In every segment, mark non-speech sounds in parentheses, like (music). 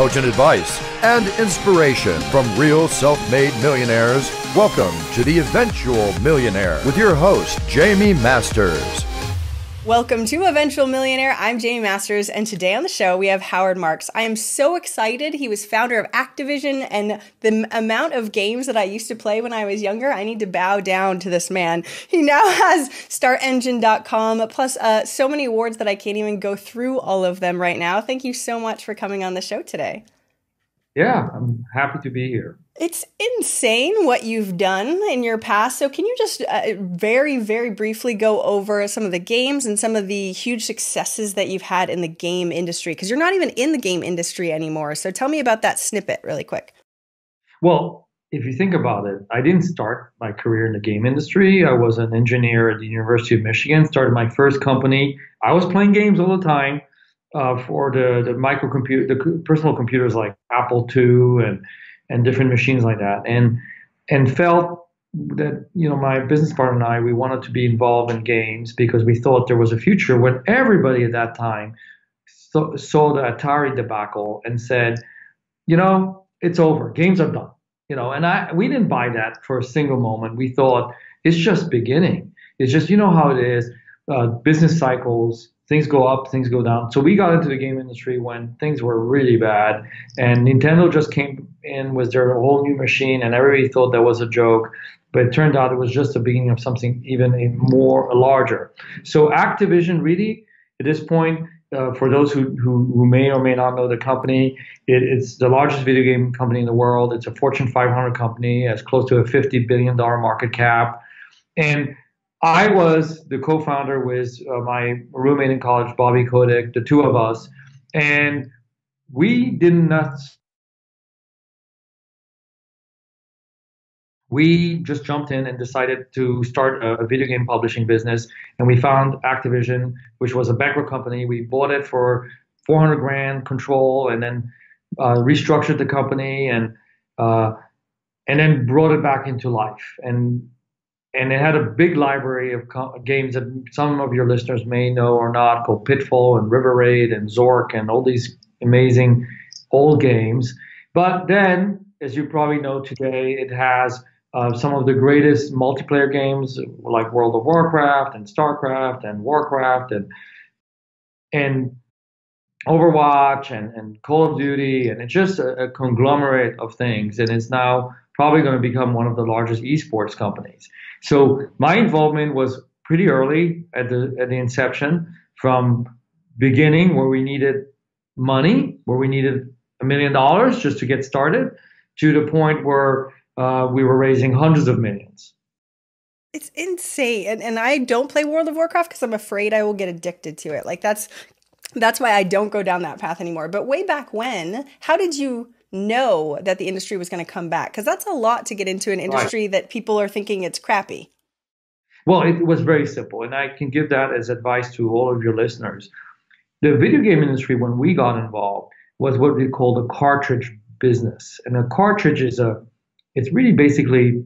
potent advice, and inspiration from real self made millionaires. Welcome to The Eventual Millionaire with your host, Jaime Masters. Welcome to Eventual Millionaire. I'm Jaime Masters, and today on the show we have Howard Marks. I am so excited. He was founder of Activision, and the amount of games that I used to play when I was younger, I need to bow down to this man. He now (laughs) has StartEngine.com, plus uh, so many awards that I can't even go through all of them right now. Thank you so much for coming on the show today. Yeah, I'm happy to be here. It's insane what you've done in your past. So, can you just uh, very, very briefly go over some of the games and some of the huge successes that you've had in the game industry? Because you're not even in the game industry anymore. So, tell me about that snippet really quick. Well, if you think about it, I didn't start my career in the game industry. I was an engineer at the University of Michigan, started my first company. I was playing games all the time uh, for the the microcomputer, the personal computers like Apple II and and different machines like that, and and felt that you know my business partner and I we wanted to be involved in games because we thought there was a future when everybody at that time saw, the Atari debacle and said, you know, it's over, games are done, you know, and I we didn't buy that for a single moment. We thought it's just beginning. It's just you know how it is, uh, business cycles things go up, things go down. So we got into the game industry when things were really bad, and Nintendo just came in with their whole new machine, and everybody thought that was a joke. But it turned out it was just the beginning of something even a more larger. So Activision really, at this point, uh, for those who, who, who, may or may not know the company, it, it's the largest video game company in the world. It's a Fortune 500 company, has close to a $50 billion market cap. And I was the co-founder with uh, my roommate in college, Bobby Kotick, the two of us, and we did not. We just jumped in and decided to start a, a, video game publishing business, and we found Activision, which was a bankrupt company. We bought it for 400 grand control, and then uh, restructured the company, and uh, and then brought it back into life. And and it had a big library of co- games that some of your listeners may know or not, called Pitfall and River Raid and Zork and all these amazing old games. But then, as you probably know today, it has uh, some of the greatest multiplayer games like World of Warcraft and StarCraft and Warcraft and and Overwatch and, and Call of Duty, and it's just a, a conglomerate of things. And it's now probably going to become one of the largest esports companies. So my involvement was pretty early at the at the inception, from beginning where we needed money, where we needed a million dollars just to get started, to the point where uh, we were raising hundreds of millions. It's insane, and and I don't play World of Warcraft because I'm afraid I will get addicted to it. Like that's that's why I don't go down that path anymore. But way back when, how did you know that the industry was going to come back? Because that's a lot to get into an industry right. that people are thinking it's crappy. Well, it was very simple, and I can give that as advice to all of your listeners. The video game industry, when we got involved, was what we call the cartridge business, and a cartridge is a it's really basically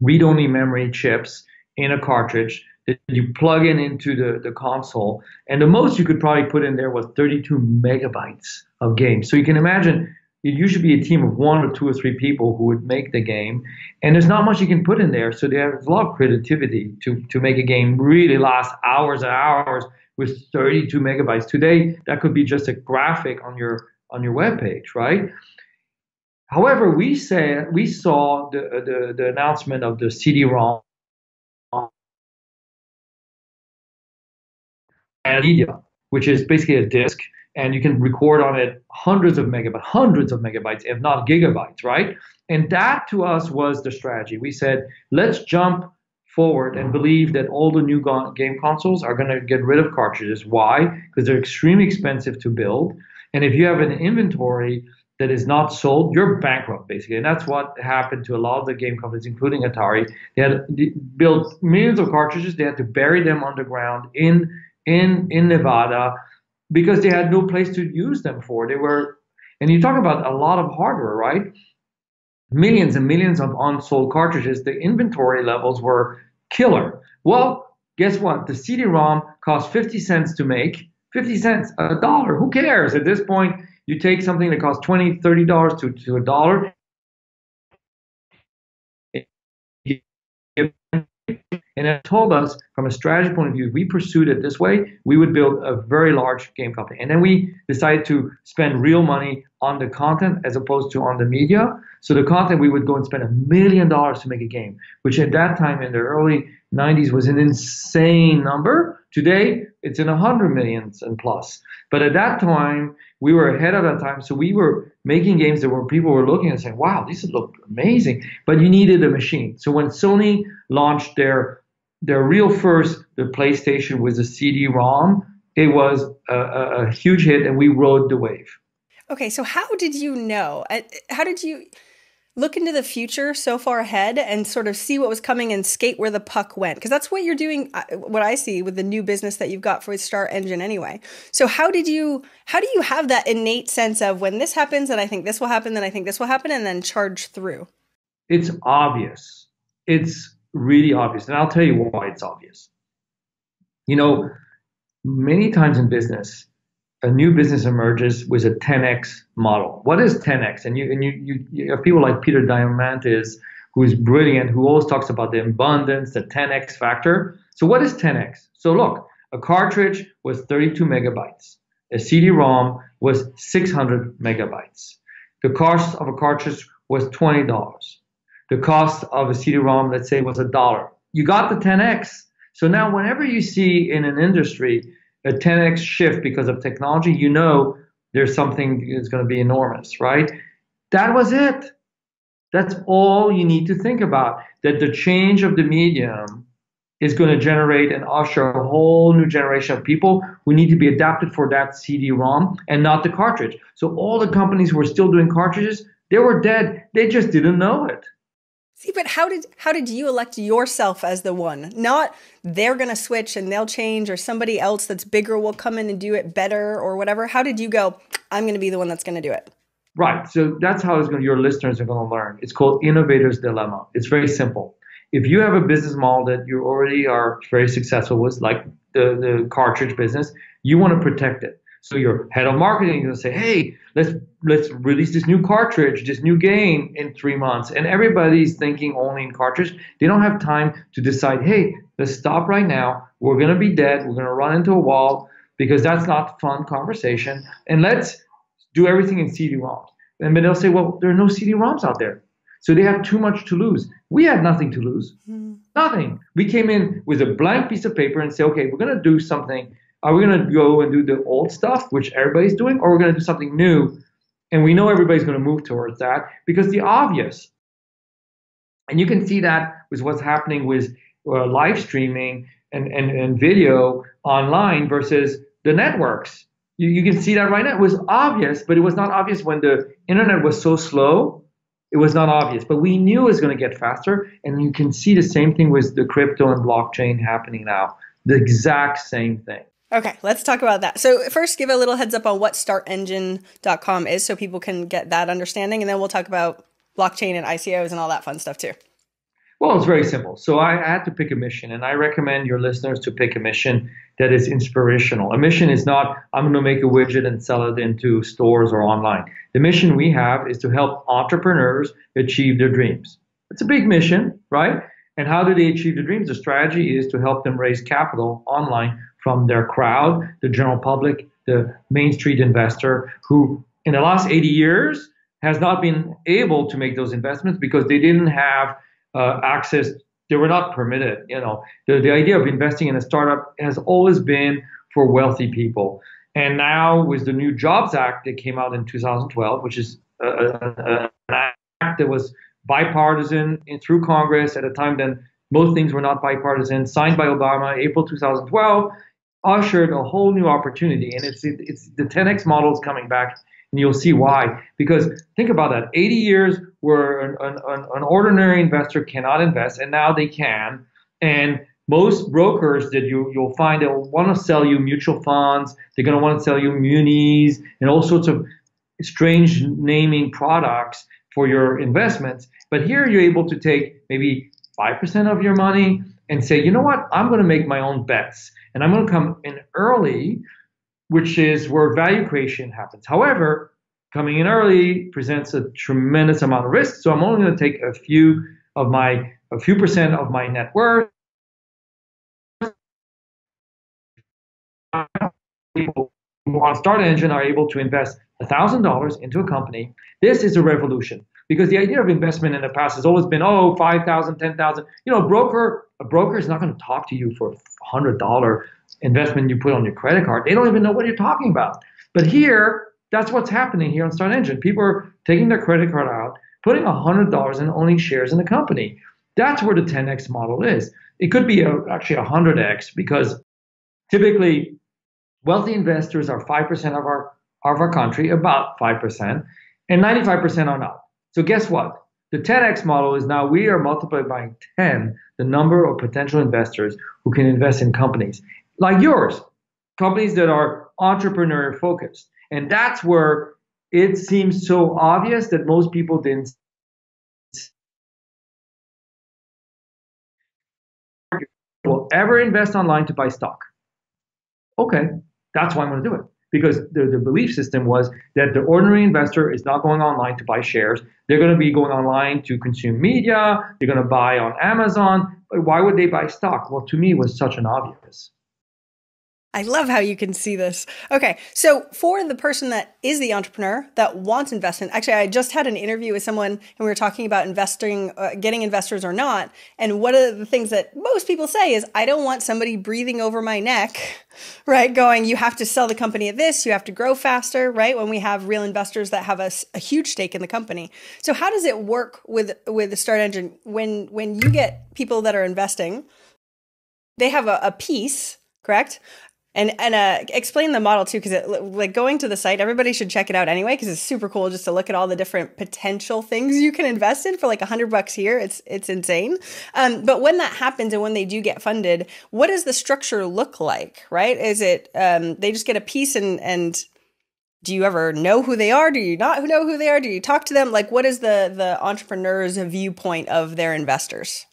read-only memory chips in a cartridge that you plug in into the, the console, and the most you could probably put in there was 32 megabytes of games. So you can imagine it usually be a team of one or two or three people who would make the game. And there's not much you can put in there. So there's a lot of creativity to, to make a game really last hours and hours with 32 megabytes. Today, that could be just a graphic on your on your web page, right? However, we say we saw the, the, the announcement of the CD-ROM and media, which is basically a disk and you can record on it hundreds of megabytes, hundreds of megabytes, if not gigabytes, right? And that to us was the strategy. We said, let's jump forward and believe that all the new game consoles are going to get rid of cartridges. Why? Because they're extremely expensive to build. And if you have an inventory that is not sold, you're bankrupt basically. And that's what happened to a lot of the game companies, including Atari. They had built millions of cartridges. They had to bury them underground in in in Nevada because they had no place to use them for. They were, and you talk about a lot of hardware, right? Millions and millions of unsold cartridges. The inventory levels were killer. Well, guess what? The CD-ROM cost 50 cents to make. 50 cents, a dollar. Who cares? At this point, you take something that costs 20 30 dollars to, to a dollar and it told us from a strategy point of view, we pursued it this way, we would build a very large game company. And then we decided to spend real money on the content as opposed to on the media. So the content, we would go and spend a million dollars to make a game, which at that time in the early 90s was an insane number. Today, it's in a hundred millions and plus. But at that time, we were ahead of that time. So we were making games that were people were looking and saying, wow, these look amazing. But you needed a machine. So when Sony launched their their real first, the PlayStation was a CD-ROM, it was a, a, a huge hit and we rode the wave. Okay, so how did you know? How did you look into the future so far ahead and sort of see what was coming and skate where the puck went? Because that's what you're doing what i see with the new business that you've got for Start Engine anyway. So how did you how do you have that innate sense of when this happens and i think this will happen then i think this will happen and then charge through? It's obvious. It's really obvious and i'll tell you why it's obvious you know many times in business a new business emerges with a 10x model. What is 10x? And you and you you, you have people like Peter Diamandis, who is brilliant, who always talks about the abundance, the 10x factor. So what is 10x? So look, a cartridge was 32 megabytes. A CD-ROM was 600 megabytes. The cost of a cartridge was $20. The cost of a CD-ROM, let's say, was a dollar. You got the 10x. So now, whenever you see in an industry a 10x shift because of technology, you know there's something that's going to be enormous, right? That was it. That's all you need to think about. That the change of the medium is going to generate and usher a whole new generation of people who need to be adapted for that CD-ROM and not the cartridge. So all the companies who were still doing cartridges, they were dead. They just didn't know it. See, but how did how did you elect yourself as the one? Not they're going to switch and they'll change or somebody else that's bigger will come in and do it better or whatever. How did you go, I'm going to be the one that's going to do it? Right. So that's how going your listeners are going to learn. It's called innovator's dilemma. It's very simple. If you have a business model that you already are very successful with, like the, the cartridge business, you want to protect it. So your head of marketing is going to say, "Hey, let's let's release this new cartridge, this new game in three months," and everybody's thinking only in cartridge. They don't have time to decide, "Hey, let's stop right now. We're going to be dead. We're going to run into a wall because that's not fun conversation, and let's do everything in CD-ROMs." And then they'll say, "Well, there are no CD-ROMs out there." So they have too much to lose. We had nothing to lose. Mm. Nothing. We came in with a blank piece of paper and say, okay, we're going to do something are we going to go and do the old stuff, which everybody's doing, or we're going to do something new? And we know everybody's going to move towards that because the obvious, and you can see that with what's happening with uh, live streaming and, and, and video online versus the networks. You, you can see that right now. It was obvious, but it was not obvious when the internet was so slow. It was not obvious, but we knew it was going to get faster. And you can see the same thing with the crypto and blockchain happening now. The exact same thing. Okay, let's talk about that. So, first, give a little heads up on what startengine.com is so people can get that understanding, and then we'll talk about blockchain and ICOs and all that fun stuff too. Well, it's very simple. So, I had to pick a mission, and I recommend your listeners to pick a mission that is inspirational. A mission is not, I'm going to make a widget and sell it into stores or online. The mission we have is to help entrepreneurs achieve their dreams. It's a big mission, right? And how do they achieve their dreams? The strategy is to help them raise capital online from their crowd, the general public, the Main Street investor, who in the last 80 years has not been able to make those investments because they didn't have uh, access. They were not permitted. You know, the, the idea of investing in a startup has always been for wealthy people. And now with the new Jobs Act that came out in 2012, which is uh, uh, an act that was bipartisan through Congress at a time then most things were not bipartisan, signed by Obama, April 2012, ushered a whole new opportunity. And it's, it's the 10x model is coming back, and you'll see why. Because think about that 80 years where an, an, an ordinary investor cannot invest, and now they can. And most brokers that you, you'll find that want to sell you mutual funds, they're going to want to sell you munis and all sorts of strange naming products for your investments. But here you're able to take maybe 5% of your money and say, you know what, I'm going to make my own bets and I'm going to come in early, which is where value creation happens. However, coming in early presents a tremendous amount of risk. So I'm only going to take a few of my a few percent of my net worth. People who on Start Engine are able to invest $1,000 into a company. This is a revolution because the idea of investment in the past has always been, oh, 5,000, 10,000. You know, a broker, a broker is not going to talk to you for a $100 investment you put on your credit card. They don't even know what you're talking about. But here, that's what's happening here on Start Engine. People are taking their credit card out, putting $100 and owning shares in the company. That's where the 10x model is. It could be a, actually 100x because typically wealthy investors are 5% of our, of our country, about 5%, and 95% are not. So guess what? The 10x model is now we are multiplied by 10 the number of potential investors who can invest in companies like yours, companies that are entrepreneur focused. And that's where it seems so obvious that most people didn't will ever invest online to buy stock. Okay, that's why I'm going to do it. Because the, the belief system was that the ordinary investor is not going online to buy shares. They're going to be going online to consume media. They're going to buy on Amazon. But why would they buy stock? Well, to me, was such an obvious. I love how you can see this. Okay, so for the person that is the entrepreneur that wants investment, actually, I just had an interview with someone and we were talking about investing, uh, getting investors or not. And one of the things that most people say is, I don't want somebody breathing over my neck, (laughs) right? Going, you have to sell the company at this, you have to grow faster, right? When we have real investors that have a, a huge stake in the company. So how does it work with with the Start Engine when when you get people that are investing? They have a, a piece correct and and uh, explain the model too, because like going to the site, everybody should check it out anyway, because it's super cool just to look at all the different potential things you can invest in for like a hundred bucks here. It's it's insane. Um, but when that happens and when they do get funded, what does the structure look like? Right? Is it um, they just get a piece and and do you ever know who they are? Do you not know who they are? Do you talk to them? Like, what is the the entrepreneur's viewpoint of their investors?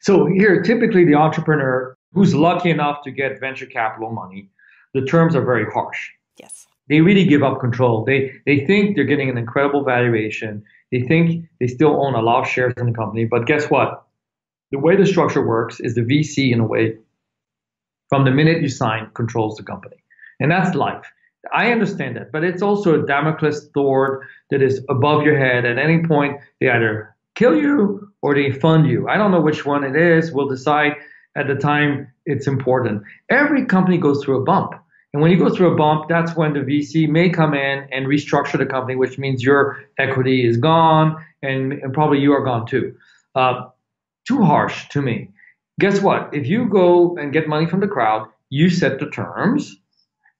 So here, typically the entrepreneur who's lucky enough to get venture capital money, the terms are very harsh. Yes. They really give up control. They they think they're getting an incredible valuation. They think they still own a lot of shares in the company. But guess what? The way the structure works is the VC, in a way, from the minute you sign, controls the company. And that's life. I understand that, but it's also a Damocles sword that is above your head. At any point, they either kill you or they fund you. I don't know which one it is. We'll decide at the time it's important. Every company goes through a bump. And when you go through a bump, that's when the VC may come in and restructure the company, which means your equity is gone and, and probably you are gone too. Uh, too harsh to me. Guess what? If you go and get money from the crowd, you set the terms.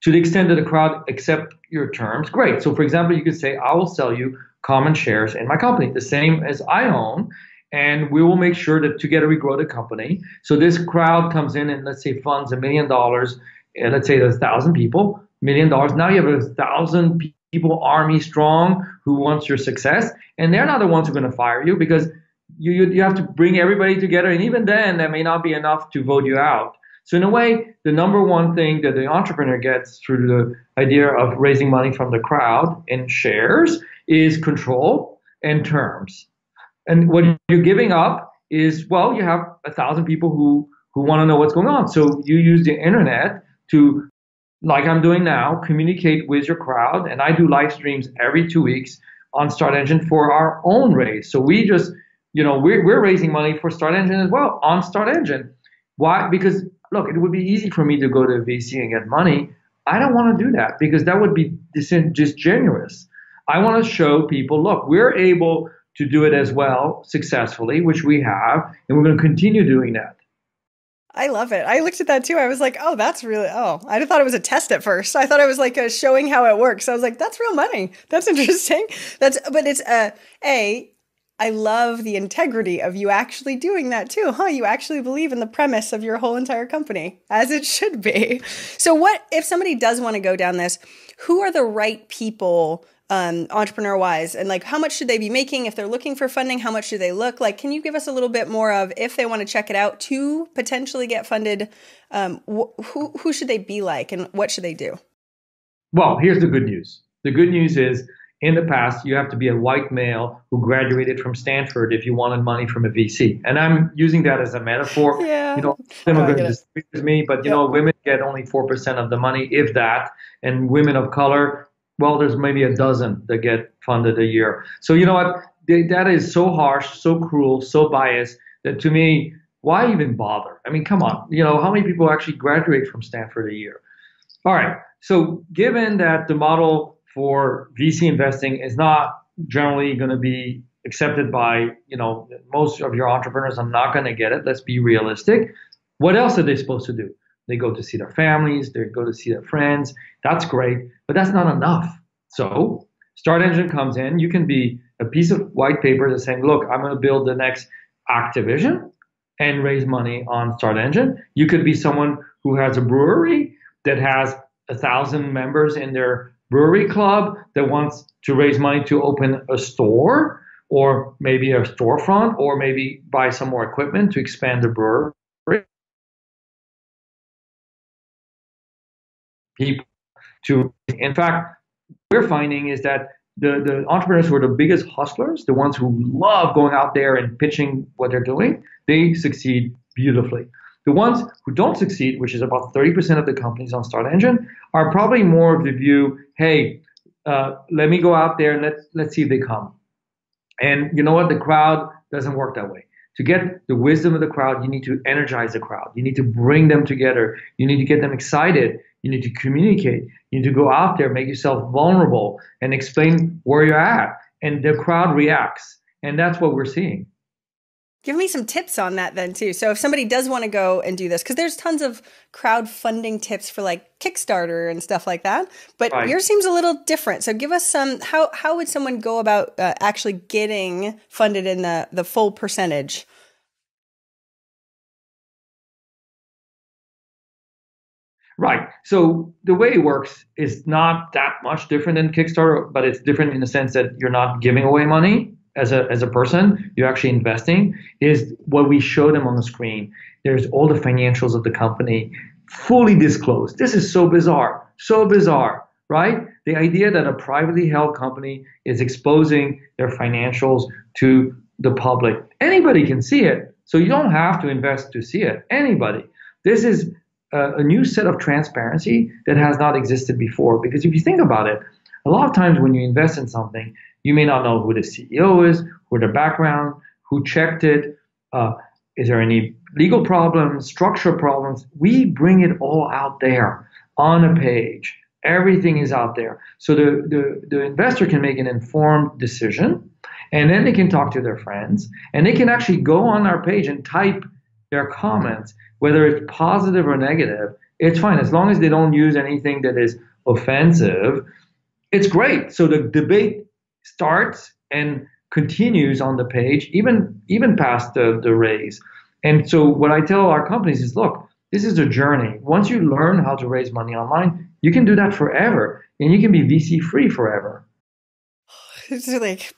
To the extent that the crowd accept your terms, great. So, for example, you could say, I will sell you common shares in my company, the same as I own, and we will make sure that together we grow the company. So this crowd comes in and let's say funds a million dollars, and let's say there's a thousand people, million dollars. Now you have a thousand people army strong who wants your success, and they're not the ones who are going to fire you because you, you you have to bring everybody together, and even then that may not be enough to vote you out. So in a way, the number one thing that the entrepreneur gets through the idea of raising money from the crowd in shares is control and terms. And what you're giving up is, well, you have a thousand people who, who want to know what's going on. So you use the internet to, like I'm doing now, communicate with your crowd. And I do live streams every two weeks on Start Engine for our own raise. So we just, you know, we're, we're raising money for Start Engine as well on Start Engine. Why? Because look, it would be easy for me to go to VC and get money. I don't want to do that because that would be disingenuous. I want to show people, look, we're able to do it as well successfully, which we have, and we're going to continue doing that. I love it. I looked at that too. I was like, oh, that's really, oh, I thought it was a test at first. I thought it was like a showing how it works. I was like, that's real money. That's (laughs) interesting. That's, but it's a, uh, a, I love the integrity of you actually doing that too, huh? You actually believe in the premise of your whole entire company, as it should be. So, what if somebody does want to go down this? Who are the right people um, entrepreneur wise and like how much should they be making if they're looking for funding how much do they look like can you give us a little bit more of if they want to check it out to potentially get funded um, wh- who, who should they be like and what should they do well here's the good news the good news is in the past, you have to be a white male who graduated from Stanford if you wanted money from a VC. And I'm using that as a metaphor. Yeah. You know, are going to me, but you know, women get only 4% of the money, if that. And women of color, well, there's maybe a dozen that get funded a year. So, you know what? That is so harsh, so cruel, so biased that to me, why even bother? I mean, come on. You know, how many people actually graduate from Stanford a year? All right. So, given that the model for VC investing is not generally going to be accepted by, you know, most of your entrepreneurs are not going to get it. Let's be realistic. What else are they supposed to do? They go to see their families, they go to see their friends. That's great, but that's not enough. So, Start Engine comes in. You can be a piece of white paper that's saying, look, I'm going to build the next Activision and raise money on Start Engine. You could be someone who has a brewery that has a thousand members in their brewery club that wants to raise money to open a store or maybe a storefront or maybe buy some more equipment to expand the brewery. People to, in fact, we're finding is that the, the entrepreneurs who are the biggest hustlers, the ones who love going out there and pitching what they're doing, they succeed beautifully. The ones who don't succeed, which is about 30% of the companies on Start Engine, are probably more of the view, hey, uh, let me go out there and let, let's see if they come. And you know what? The crowd doesn't work that way. To get the wisdom of the crowd, you need to energize the crowd. You need to bring them together. You need to get them excited. You need to communicate. You need to go out there, make yourself vulnerable, and explain where you're at. And the crowd reacts. And that's what we're seeing. Give me some tips on that then too. So if somebody does want to go and do this, because there's tons of crowdfunding tips for like Kickstarter and stuff like that, but right. yours seems a little different. So give us some. How how would someone go about uh, actually getting funded in the the full percentage? Right. So the way it works is not that much different than Kickstarter, but it's different in the sense that you're not giving away money as a as a person, you're actually investing, is what we show them on the screen. There's all the financials of the company fully disclosed. This is so bizarre, so bizarre, right? The idea that a privately held company is exposing their financials to the public. Anybody can see it. So you don't have to invest to see it. Anybody. This is a, new set of transparency that has not existed before. Because if you think about it, a lot of times when you invest in something, you may not know who the CEO is, who the background, who checked it, uh, is there any legal problems, structural problems? We bring it all out there on a page. Everything is out there. So the, the, the investor can make an informed decision and then they can talk to their friends and they can actually go on our page and type their comments, whether it's positive or negative. It's fine as long as they don't use anything that is offensive. It's great. So the debate starts and continues on the page, even even past the, the raise. And so what I tell our companies is look, this is a journey. Once you learn how to raise money online, you can do that forever and you can be VC free forever. (laughs) It's like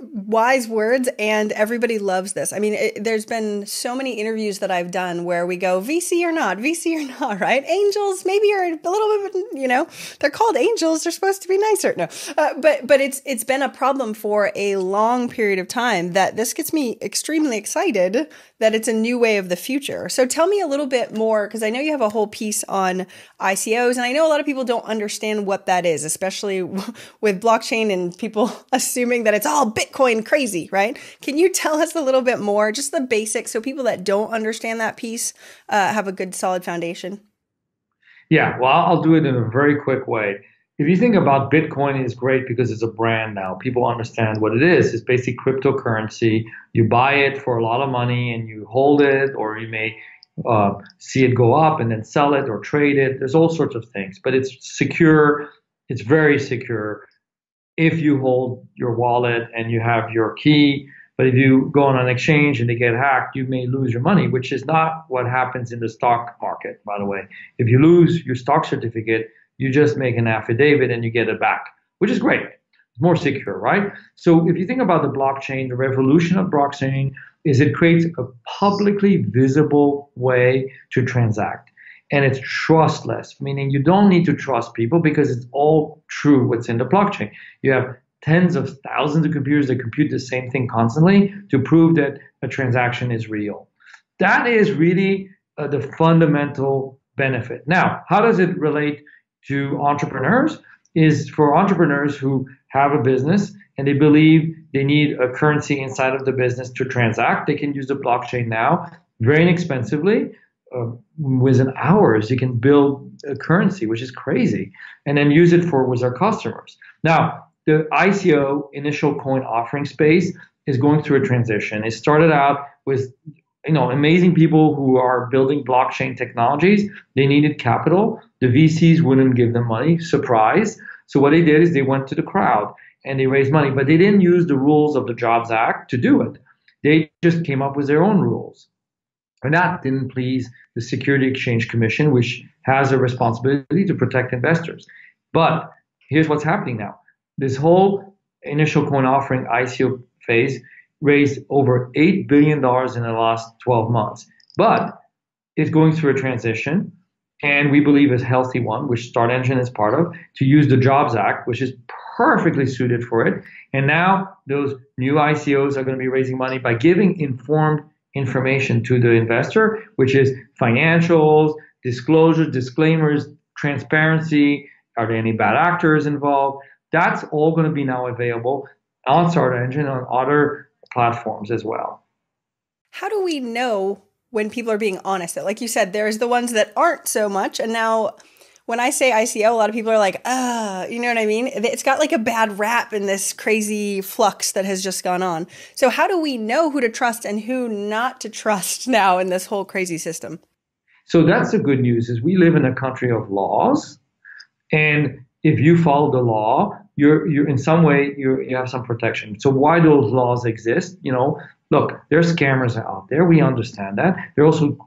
wise words, and everybody loves this. I mean, it, there's been so many interviews that I've done where we go VC or not, VC or (laughs) not, right? Angels maybe are a little bit, you know, they're called angels. They're supposed to be nicer. No, uh, but but it's it's been a problem for a long period of time. That this gets me extremely excited that it's a new way of the future. So tell me a little bit more because I know you have a whole piece on ICOs, and I know a lot of people don't understand what that is, especially (laughs) with blockchain and people assuming that it's all Bitcoin crazy, right? Can you tell us a little bit more, just the basics, so people that don't understand that piece uh, have a good solid foundation? Yeah, well, I'll do it in a very quick way. If you think about Bitcoin, is great because it's a brand now. People understand what it is. It's basically cryptocurrency. You buy it for a lot of money and you hold it, or you may uh, see it go up and then sell it or trade it. There's all sorts of things, but it's secure. It's very secure if you hold your wallet and you have your key. But if you go on an exchange and they get hacked, you may lose your money, which is not what happens in the stock market, by the way. If you lose your stock certificate, you just make an affidavit and you get it back, which is great. It's more secure, right? So if you think about the blockchain, the revolution of blockchain is it creates a publicly visible way to transact and it's trustless, meaning you don't need to trust people because it's all true what's in the blockchain. You have tens of thousands of computers that compute the same thing constantly to prove that a transaction is real. That is really uh, the fundamental benefit. Now, how does it relate to entrepreneurs? Is for entrepreneurs who have a business and they believe they need a currency inside of the business to transact, they can use the blockchain now very inexpensively. Uh, within hours, you can build a currency, which is crazy, and then use it for with our customers. Now, the ICO initial coin offering space is going through a transition. It started out with you know amazing people who are building blockchain technologies. They needed capital. The VCs wouldn't give them money. Surprise. So what they did is they went to the crowd and they raised money, but they didn't use the rules of the Jobs Act to do it. They just came up with their own rules. And that didn't please the Security Exchange Commission, which has a responsibility to protect investors. But here's what's happening now. This whole initial coin offering ICO phase raised over $8 billion in the last 12 months. But it's going through a transition, and we believe a healthy one, which Start Engine is part of, to use the Jobs Act, which is perfectly suited for it. And now those new ICOs are going to be raising money by giving informed information to the investor, which is financials, disclosures, disclaimers, transparency. Are there any bad actors involved? That's all going to be now available on Start Engine on other platforms as well. How do we know when people are being honest? Like you said, there's the ones that aren't so much, and now when I say ICO, a lot of people are like, ah, you know what I mean? It's got like a bad rap in this crazy flux that has just gone on. So, how do we know who to trust and who not to trust (laughs) now in this whole crazy system? So, that's the good news is we live in a country of laws. And if you follow the law, you're, you're in some way, you you have some protection. So, why those laws exist? You know, look, there's scammers out there. We understand that. There are also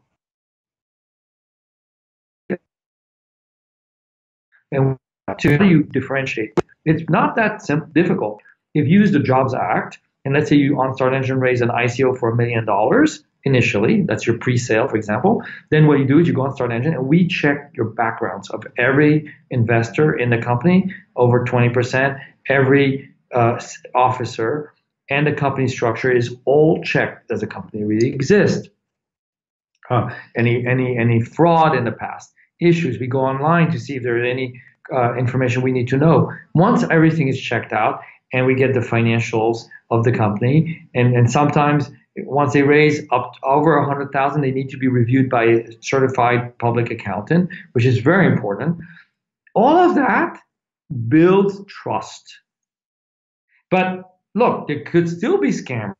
And to how you differentiate? It's not that simple, difficult. If you use the Jobs Act, and let's say you on Start Engine raise an ICO for a million dollars initially, that's your pre-sale, for example, then what you do is you go on Start Engine and we check your backgrounds of every investor in the company, over 20%, every uh, officer, and the company structure is all checked. Does the company really exist? Any any any fraud in the past? Issues. We go online to see if there's any uh, information we need to know. Once everything is checked out and we get the financials of the company, and, and sometimes once they raise up over a hundred thousand, they need to be reviewed by a certified public accountant, which is very important. All of that builds trust. But look, there could still be scams.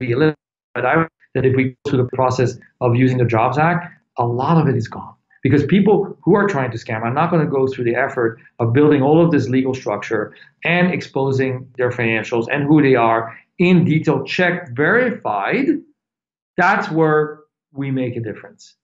But I that if we go through the process of using the Jobs Act, a lot of it is gone. Because people who are trying to scam are not going to go through the effort of building all of this legal structure and exposing their financials and who they are in detail, checked, verified. That's where we make a difference.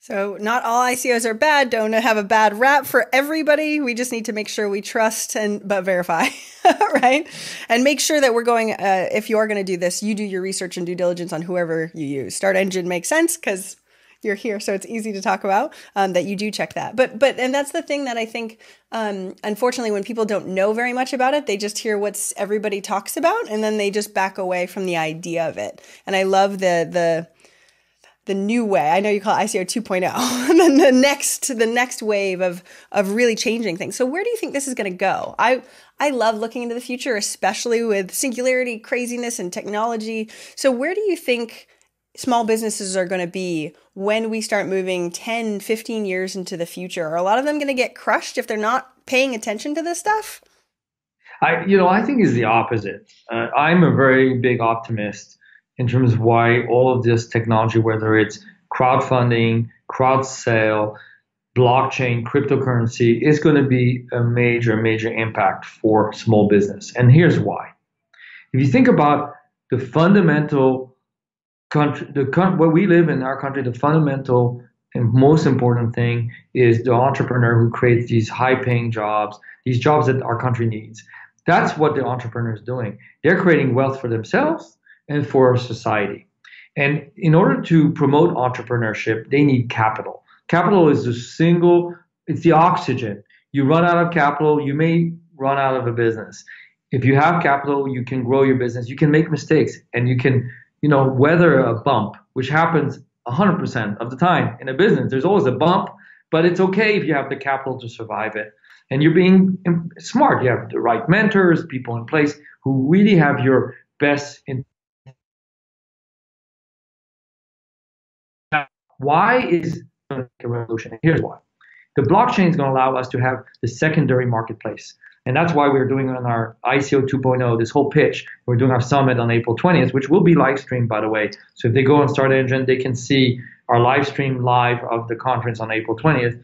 So, not all ICOs are bad. Don't have a bad rap for everybody. We just need to make sure we trust and but verify, (laughs) right? And make sure that we're going. Uh, if you are going to do this, you do your research and due diligence on whoever you use. Start Engine makes sense because you're here, so it's easy to talk about. Um, that you do check that, but but and that's the thing that I think. Um, unfortunately, when people don't know very much about it, they just hear what's everybody talks about, and then they just back away from the idea of it. And I love the the the new way. I know you call it ICO 2.0, (laughs) and then the next the next wave of of really changing things. So where do you think this is going to go? I I love looking into the future, especially with singularity craziness and technology. So where do you think small businesses are going to be when we start moving 10, 15 years into the future? Are a lot of them going to get crushed if they're not paying attention to this stuff? I you know, I think is the opposite. Uh, I'm a very big optimist in terms of why all of this technology, whether it's crowdfunding, crowd sale, blockchain, cryptocurrency, is going to be a major, major impact for small business. And here's why. If you think about the fundamental country, the where we live in our country, the fundamental and most important thing is the entrepreneur who creates these high-paying jobs, these jobs that our country needs. That's what the entrepreneur is doing. They're creating wealth for themselves and for our society. And in order to promote entrepreneurship, they need capital. Capital is the single, it's the oxygen You run out of capital, you may run out of a business. If you have capital, you can grow your business. You can make mistakes and you can, you know, weather a bump, which happens 100% of the time in a business. There's always a bump, but it's okay if you have the capital to survive it. And you're being smart. You have the right mentors, people in place who really have your best in why is a revolution? Here's why. The blockchain is going to allow us to have the secondary marketplace. And that's why we're doing on our ICO 2.0 this whole pitch. We're doing our summit on April 20th, which will be live streamed, by the way. So if they go on Start Engine, they can see our live stream live of the conference on April 20th.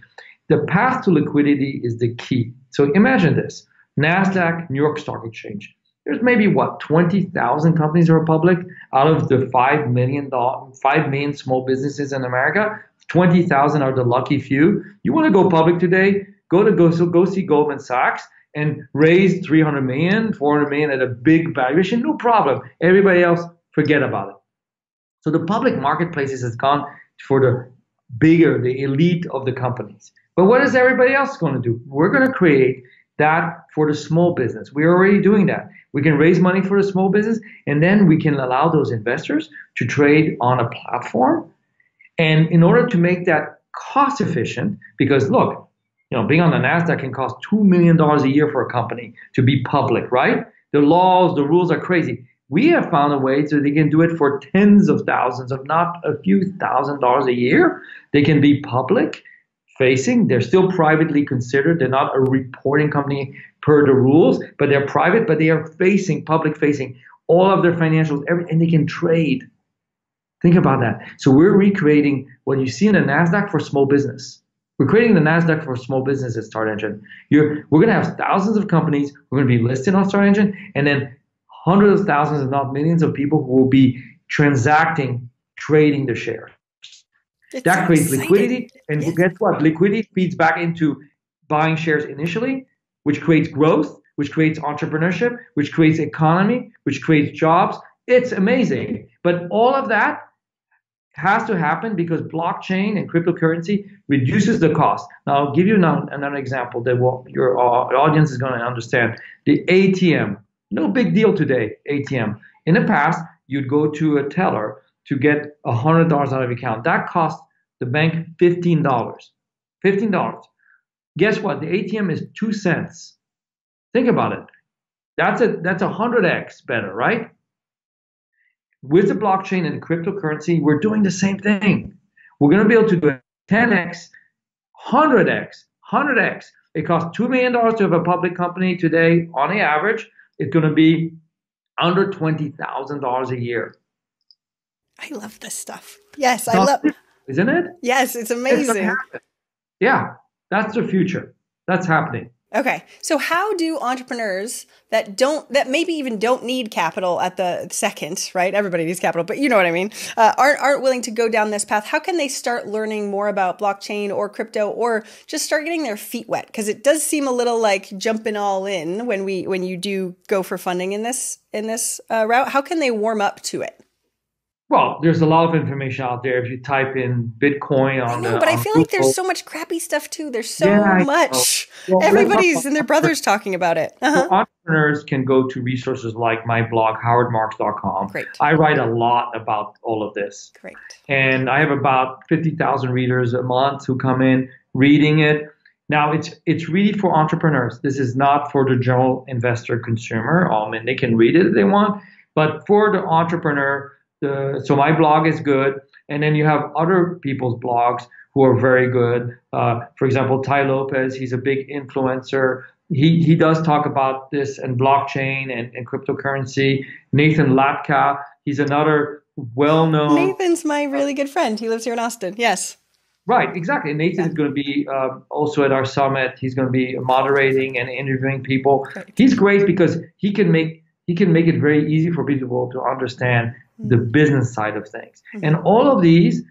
The path to liquidity is the key. So imagine this NASDAQ, New York Stock Exchange. There's maybe what 20,000 companies are public out of the 5 million 5 million small businesses in America. 20,000 are the lucky few. You want to go public today? Go to go so go see Goldman Sachs and raise 300 million, 400 million at a big valuation. No problem. Everybody else forget about it. So the public marketplaces has gone for the bigger, the elite of the companies. But what is everybody else going to do? We're going to create that for the small business. We're already doing that. We can raise money for the small business, and then we can allow those investors to trade on a platform. And in order to make that cost efficient, because look, you know, being on the Nasdaq can cost two million dollars a year for a company to be public, right? The laws, the rules are crazy. We have found a way so they can do it for tens of thousands, of not a few thousand dollars a year. They can be public facing. They're still privately considered. They're not a reporting company per the rules, but they're private, but they are facing, public facing, all of their financials, every, and they can trade. Think about that. So we're recreating what you see in the NASDAQ for small business. We're creating the NASDAQ for small business at Start Engine. You're, we're going to have thousands of companies. We're going to be listed on Start Engine, and then hundreds of thousands, if not millions of people who will be transacting, trading the share. That creates exciting. liquidity. And yes. guess what? Liquidity feeds back into buying shares initially, which creates growth, which creates entrepreneurship, which creates economy, which creates jobs. It's amazing. But all of that has to happen because blockchain and cryptocurrency reduces the cost. Now, I'll give you another example that will, your uh, audience is going to understand. The ATM, no big deal today, ATM. In the past, you'd go to a teller to get $100 out of your account. That cost the bank $15. $15. Guess what? The ATM is two cents. Think about it. That's a that's a hundred x better, right? With the blockchain and cryptocurrency, we're doing the same thing. We're going to be able to do it 10x, 100x, 100x. It costs $2 million to have a public company today on the average. It's going to be under $20,000 a year. I love this stuff. Yes, I love Isn't it? Yes, it's amazing. It's yeah, that's the future. That's happening. Okay. So how do entrepreneurs that don't that maybe even don't need capital at the second, right? Everybody needs capital, but you know what I mean. Uh, aren't aren't willing to go down this path. How can they start learning more about blockchain or crypto, or just start getting their feet wet? Because it does seem a little like jumping all in when we when you do go for funding in this in this uh, route. How can they warm up to it? Well, there's a lot of information out there. If you type in Bitcoin on, I know, but I feel Google, like there's so much crappy stuff too. There's so yeah, much. Well, Everybody's and their brothers talking about it. Uh-huh. So entrepreneurs can go to resources like my blog, howardmarks.com. Great. I write a lot about all of this. Great. And I have about 50,000 readers a month who come in reading it. Now it's it's really for entrepreneurs. This is not for the general investor consumer. Um, and they can read it if they want, but for the entrepreneur the, so my blog is good, and then you have other people's blogs who are very good. Uh, for example, Tai Lopez, he's a big influencer. He, he does talk about this and blockchain and, and cryptocurrency. Nathan Latka, he's another well-known. Nathan's my really good friend. He lives here in Austin. Yes. Right, exactly. Nathan yeah. is going to be uh, also at our summit. He's going to be moderating and interviewing people. He's great because he can make he can make it very easy for people to understand the business side of things. Mm-hmm. And all of these,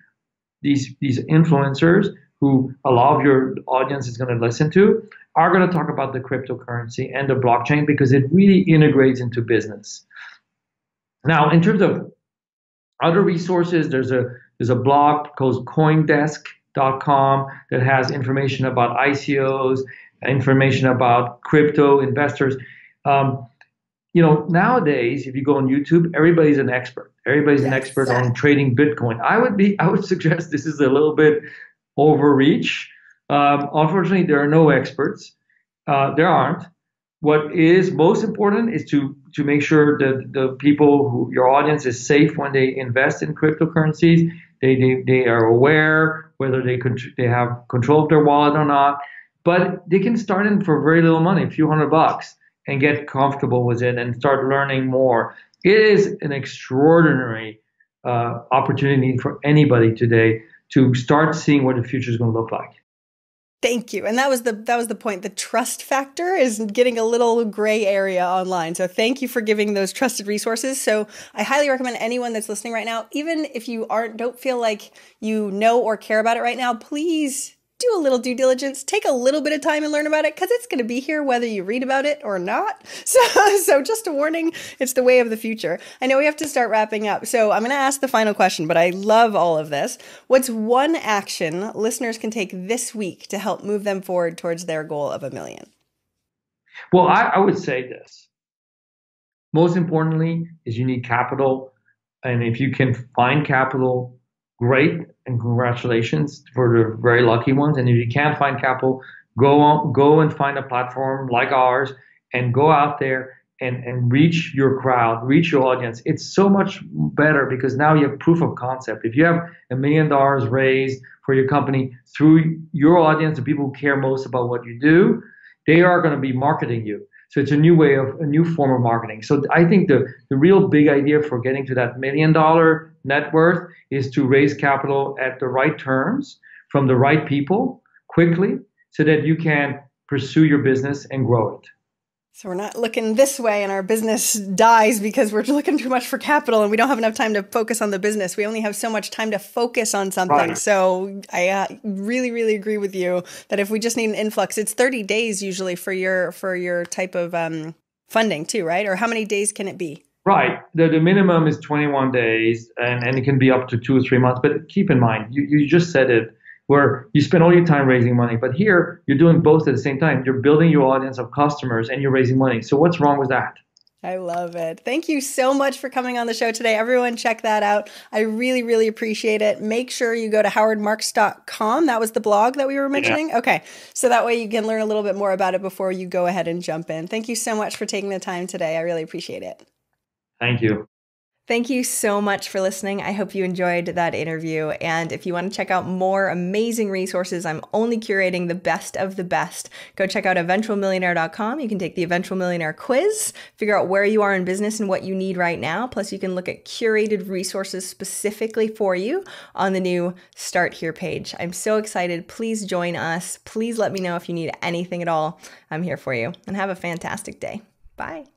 these, these influencers who a lot of your audience is going to listen to are going to talk about the cryptocurrency and the blockchain because it really integrates into business. Now, in terms of other resources, there's a there's a blog called CoinDesk.com that has information about ICOs, information about crypto investors. Um, you know, nowadays, if you go on YouTube, everybody's an expert. Everybody's yes. an expert on trading Bitcoin. I would be, (laughs) I would suggest this is a little bit overreach. Um, unfortunately, there are no experts. Uh, there aren't. What is most important is to to make sure that the people who your audience is safe when they invest in cryptocurrencies. They they, they are aware whether they could they have control of their wallet or not. But they can start in for very little money, a few hundred bucks and get comfortable with it and start learning more. It is an extraordinary uh, opportunity for anybody today to start seeing what the future is going to look like. Thank you. And that was the that was the point. The trust factor is getting a little gray area online. So thank you for giving those trusted resources. So I highly recommend anyone that's listening right now, even if you aren't don't feel like you know or care about it right now, please do a little due diligence, take a little bit of time and learn about it because it's going to be here whether you read about it or not. (laughs) So, so just a warning, it's the way of the future. I know we have to start wrapping up. So I'm going to ask the final question, but I love all of this. What's one action listeners can take this week to help move them forward towards their goal of a million? Well, I, I would say this. Most importantly is you need capital. And if you can find capital, great and congratulations for the very lucky ones. And if you can't find capital, go on, go and find a platform like ours and go out there and, and reach your crowd, reach your audience. It's so much better because now you have proof of concept. If you have a million dollars raised for your company through your audience, the people who care most about what you do, they are going to be marketing you. So it's a new way of a new form of marketing. So I think the, the real big idea for getting to that million dollar net worth is to raise capital at the right terms from the right people quickly so that you can pursue your business and grow it. So we're not looking this way and our business dies because we're looking too much for capital and we don't have enough time to focus on the business. We only have so much time to focus on something. Right. So I uh, really really agree with you that if we just need an influx, it's 30 days usually for your for your type of um, funding too, right? Or how many days can it be? Right. The, the minimum is 21 days and, and it can be up to two or three months. But keep in mind, you, you just said it where you spend all your time raising money. But here, you're doing both at the same time. You're building your audience of customers and you're raising money. So what's wrong with that? I love it. Thank you so much for coming on the show today. Everyone, check that out. I really, really appreciate it. Make sure you go to howardmarks.com. That was the blog that we were mentioning. Yeah. Okay. So that way you can learn a little bit more about it before you go ahead and jump in. Thank you so much for taking the time today. I really appreciate it. Thank you. Thank you so much for listening. I hope you enjoyed that interview. And if you want to check out more amazing resources, I'm only curating the best of the best. Go check out eventualmillionaire.com. You can take the Eventual Millionaire quiz, figure out where you are in business and what you need right now. Plus, you can look at curated resources specifically for you on the new Start Here page. I'm so excited. Please join us. Please let me know if you need anything at all. I'm here for you. And have a fantastic day. Bye.